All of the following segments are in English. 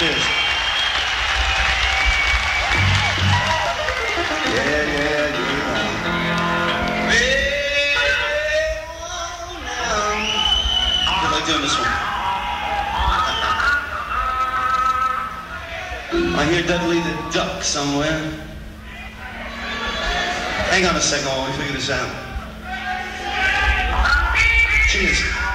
Cheers. Yeah, yeah, yeah. I like doing this one. I hear Dudley the Duck somewhere. Hang on a second while we figure this out. Cheers.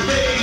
today.